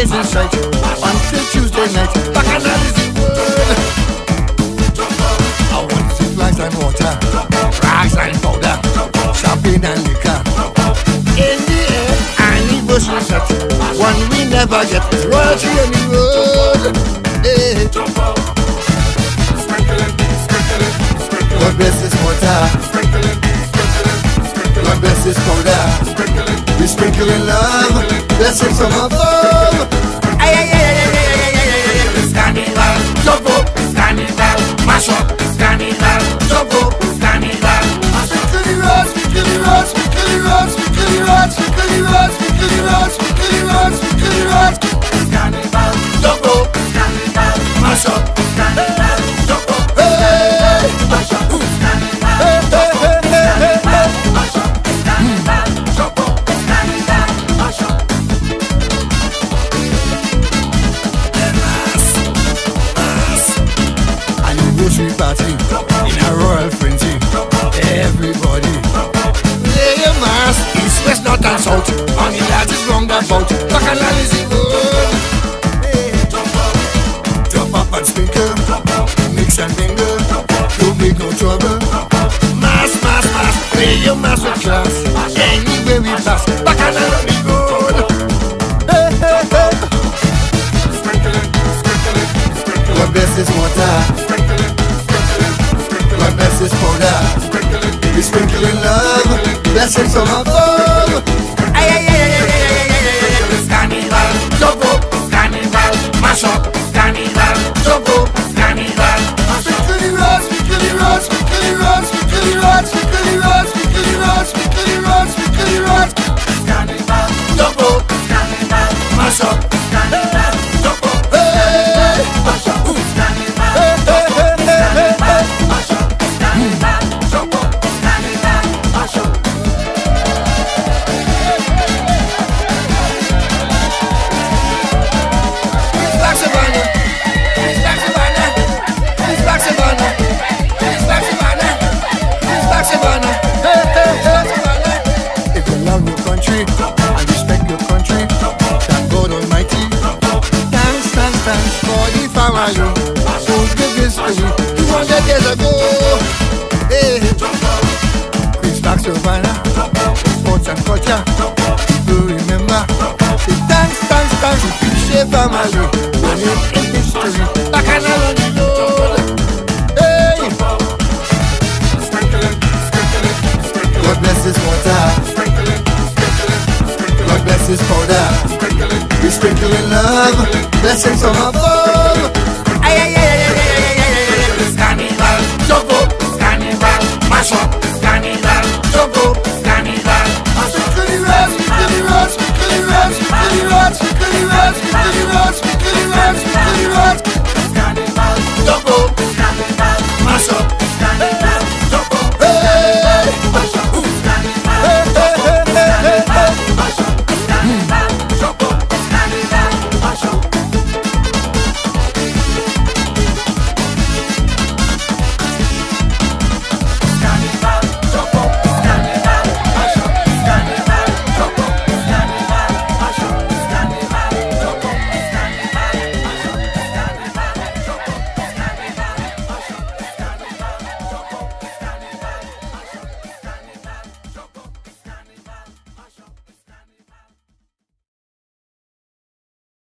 In sight until Tuesday night. Bacchanal. I want to see flies and water, rags and powder, champagne and liquor. In the air, anniversary set. One we never get. Royalty on the road. Hey. Eh. God bless this water. God bless this powder. We sprinkle in love. Blessings from above. Party in a royal frenzy. Everybody, lay your mask, east, west, north, and south. On the largest roundabout, Bacchanal is the word. Hey. Jump up and sprinkle, mix and mingle. Don't make no trouble. Mas, mas, mas, play your mas with class. Anywhere we pass, Bacchanal on the road. Hey, hey, hey. God bless this water. sprinkle in love, blessings. Ay, is powder. We sprinkle in love, blessings from above. Ay, ay, ay.